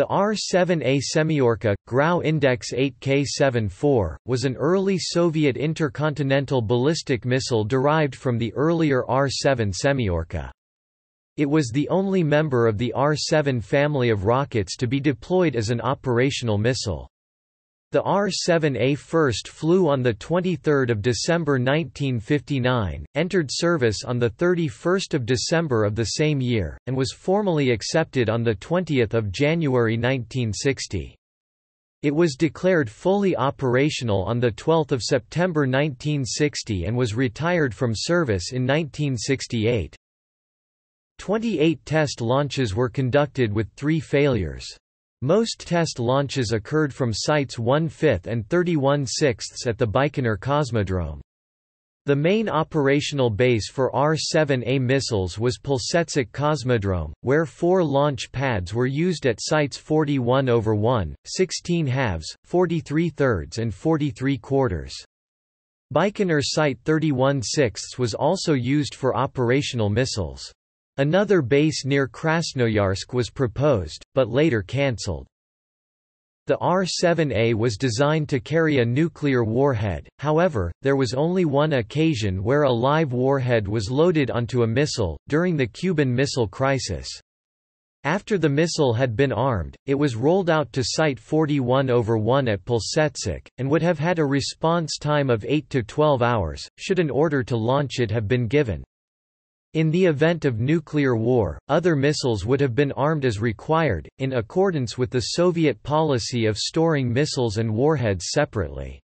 The R-7A Semyorka, Grau Index 8K74, was an early Soviet intercontinental ballistic missile derived from the earlier R-7 Semyorka. It was the only member of the R-7 family of rockets to be deployed as an operational missile. The R-7A first flew on 23 December 1959, entered service on 31 December of the same year, and was formally accepted on 20 January 1960. It was declared fully operational on 12 September 1960 and was retired from service in 1968. 28 test launches were conducted with three failures. Most test launches occurred from sites 1/5 and 31 6 at the Baikonur Cosmodrome. The main operational base for R-7A missiles was Plesetsk Cosmodrome, where four launch pads were used at sites 41 over 1, 16 halves, 43 thirds and 43 quarters. Baikonur Site 31 6 was also used for operational missiles. Another base near Krasnoyarsk was proposed, but later cancelled. The R-7A was designed to carry a nuclear warhead, however, there was only one occasion where a live warhead was loaded onto a missile, during the Cuban Missile Crisis. After the missile had been armed, it was rolled out to Site 41 over 1 at Plesetsk, and would have had a response time of 8 to 12 hours, should an order to launch it have been given. In the event of nuclear war, other missiles would have been armed as required, in accordance with the Soviet policy of storing missiles and warheads separately.